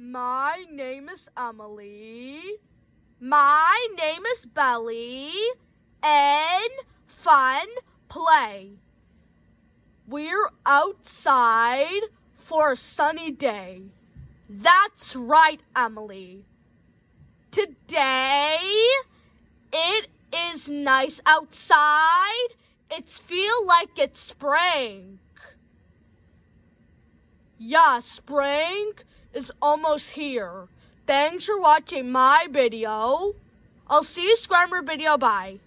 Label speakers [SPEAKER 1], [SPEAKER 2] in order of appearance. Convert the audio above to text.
[SPEAKER 1] My name is Emily. My name is Belly. And fun play. We're outside for a sunny day. That's right, Emily. Today, it is nice outside. It's feel like it's spring. Yeah, spring is almost here. Thanks for watching my video. I'll see you Scrammer video. Bye.